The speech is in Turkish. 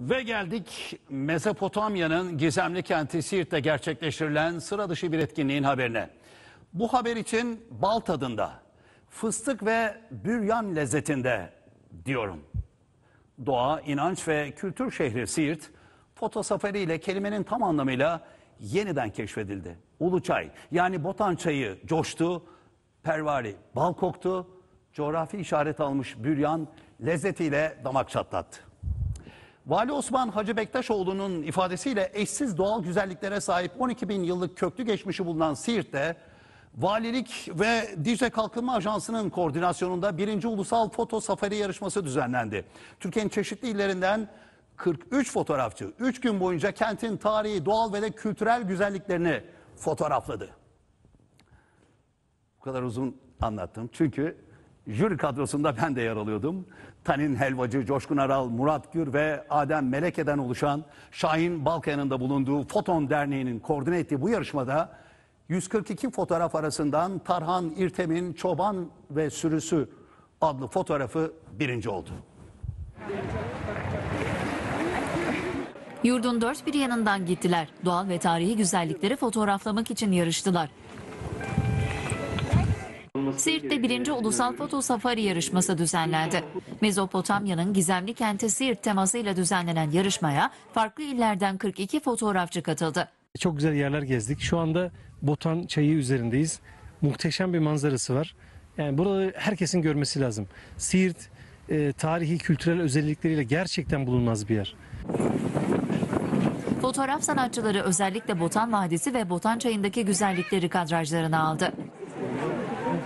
Ve geldik Mezopotamya'nın gizemli kenti Siirt'te gerçekleştirilen sıra dışı bir etkinliğin haberine. Bu haber için bal tadında, fıstık ve büryan lezzetinde diyorum. Doğa, inanç ve kültür şehri Siirt, foto safari ile kelimenin tam anlamıyla yeniden keşfedildi. Uluçay yani Botan çayı coştu, pervari bal koktu, coğrafi işaret almış büryan lezzetiyle damak çatlattı. Vali Osman Hacı Bektaşoğlu'nun ifadesiyle eşsiz doğal güzelliklere sahip 12 bin yıllık köklü geçmişi bulunan Siirt'te Valilik ve Dicle Kalkınma Ajansı'nın koordinasyonunda birinci ulusal foto safari yarışması düzenlendi. Türkiye'nin çeşitli illerinden 43 fotoğrafçı 3 gün boyunca kentin tarihi, doğal ve de kültürel güzelliklerini fotoğrafladı. Bu kadar uzun anlattım çünkü jüri kadrosunda ben de yer alıyordum. Tanin Helvacı, Coşkun Aral, Murat Gür ve Adem Meleke'den oluşan Şahin Balkaya'nın da bulunduğu Foton Derneği'nin koordine ettiği bu yarışmada 142 fotoğraf arasından Tarhan İrtem'in Çoban ve Sürüsü adlı fotoğrafı birinci oldu. Yurdun dört bir yanından gittiler. Doğal ve tarihi güzellikleri fotoğraflamak için yarıştılar. Siirt'te birinci ulusal foto safari yarışması düzenlendi. Mezopotamya'nın gizemli kenti Siirt temasıyla düzenlenen yarışmaya farklı illerden 42 fotoğrafçı katıldı. Çok güzel yerler gezdik. Şu anda Botan Çayı üzerindeyiz. Muhteşem bir manzarası var. Yani burada herkesin görmesi lazım. Siirt e, tarihi kültürel özellikleriyle gerçekten bulunmaz bir yer. Fotoğraf sanatçıları özellikle Botan Vadisi ve Botan Çayı'ndaki güzellikleri kadrajlarına aldı.